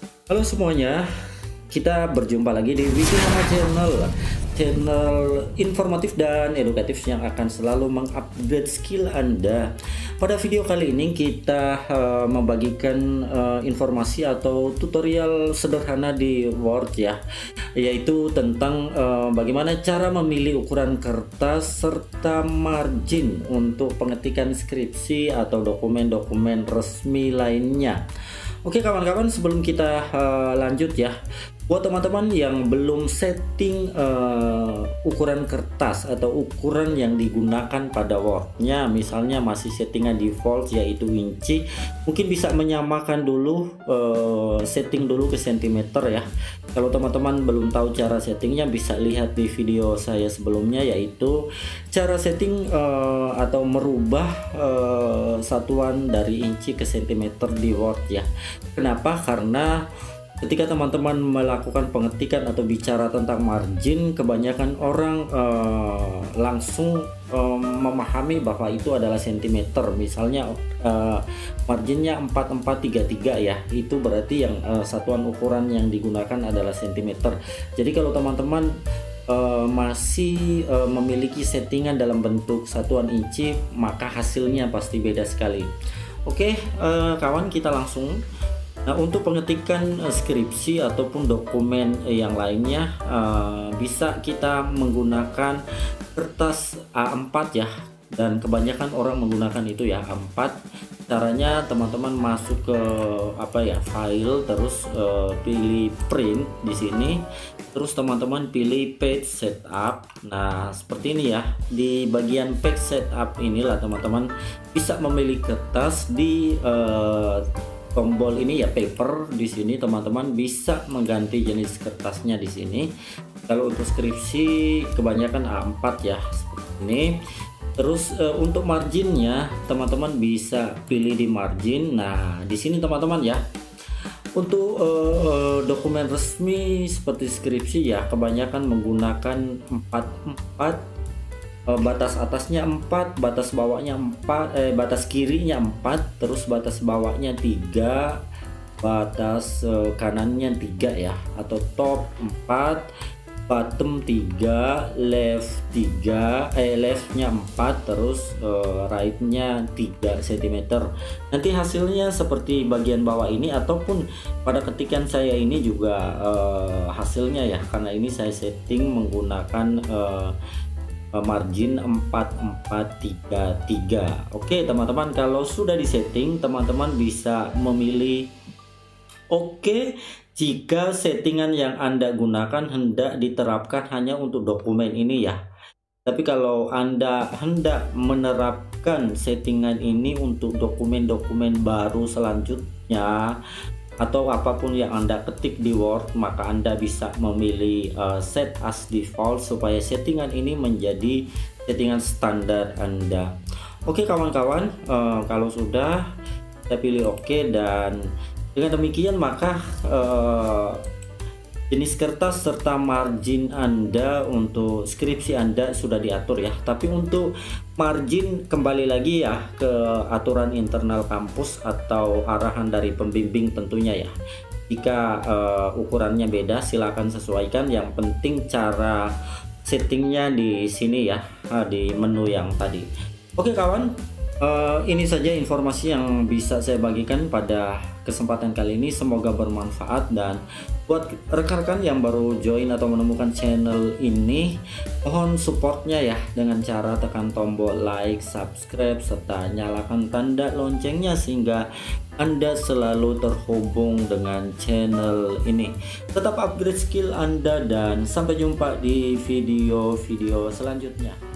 Halo semuanya, kita berjumpa lagi di Wikihama Channel. Channel informatif dan edukatif yang akan selalu mengupgrade skill Anda. Pada video kali ini kita uh, membagikan uh, informasi atau tutorial sederhana di Word ya. Yaitu tentang uh, bagaimana cara memilih ukuran kertas serta margin untuk pengetikan skripsi atau dokumen-dokumen resmi lainnya Oke kawan-kawan sebelum kita uh, lanjut ya buat teman-teman yang belum setting uh, ukuran kertas atau ukuran yang digunakan pada Wordnya misalnya masih settingan default yaitu inci mungkin bisa menyamakan dulu uh, setting dulu ke sentimeter ya. Kalau teman-teman belum tahu cara settingnya bisa lihat di video saya sebelumnya yaitu cara setting uh, atau merubah uh, satuan dari inci ke sentimeter di Word ya. Kenapa? Karena ketika teman-teman melakukan pengetikan atau bicara tentang margin kebanyakan orang uh, langsung um, memahami bahwa itu adalah sentimeter. Misalnya uh, marginnya 4433 ya. Itu berarti yang uh, satuan ukuran yang digunakan adalah sentimeter. Jadi kalau teman-teman uh, masih uh, memiliki settingan dalam bentuk satuan inci maka hasilnya pasti beda sekali. Oke uh, kawan kita langsung Nah, untuk pengetikan uh, skripsi ataupun dokumen uh, yang lainnya uh, bisa kita menggunakan kertas A4 ya. Dan kebanyakan orang menggunakan itu ya A4 caranya teman-teman masuk ke apa ya file terus pilih print di sini. Terus teman-teman pilih page setup. Nah seperti ini ya. Di bagian page setup inilah teman-teman bisa memilih kertas di uh, tombol ini ya paper di sini teman-teman bisa mengganti jenis kertasnya di sini. Kalau untuk skripsi kebanyakan A4 ya seperti ini. Terus uh, untuk marginnya teman-teman bisa pilih di margin. Nah di sini teman-teman ya untuk uh, uh, dokumen resmi seperti skripsi ya kebanyakan menggunakan 44 uh, batas atasnya 4 batas bawahnya 4 eh batas kirinya 4 terus batas bawahnya 3 batas uh, kanannya 3 ya atau top 4 bottom 3 left 3 eh leftnya 4 terus uh, rightnya 3 cm nanti hasilnya seperti bagian bawah ini ataupun pada ketikan saya ini juga uh, hasilnya ya karena ini saya setting menggunakan uh, margin 4433 Oke teman-teman kalau sudah disetting teman-teman bisa memilih Oke jika settingan yang Anda gunakan hendak diterapkan hanya untuk dokumen ini ya. Tapi kalau Anda hendak menerapkan settingan ini untuk dokumen-dokumen baru selanjutnya atau apa pun yang Anda ketik di Word maka Anda bisa memilih uh, set as default supaya settingan ini menjadi settingan standar Anda. Oke kawan-kawan uh, kalau sudah kita pilih oke OK dan dengan demikian maka uh, jenis kertas serta margin Anda untuk skripsi Anda sudah diatur ya. Tapi untuk margin kembali lagi ya ke aturan internal kampus atau arahan dari pembimbing tentunya ya. Jika uh, ukurannya beda silakan sesuaikan. Yang penting cara settingnya di sini ya di menu yang tadi. Oke kawan uh, ini saja informasi yang bisa saya bagikan pada kesempatan kali ini. Semoga bermanfaat dan buat rekan-rekan yang baru join atau menemukan channel ini mohon supportnya ya dengan cara tekan tombol like subscribe serta nyalakan tanda loncengnya sehingga anda selalu terhubung dengan channel ini. Tetap upgrade skill Anda dan sampai jumpa di video-video selanjutnya